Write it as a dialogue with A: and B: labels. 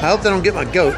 A: I hope they don't get my goat.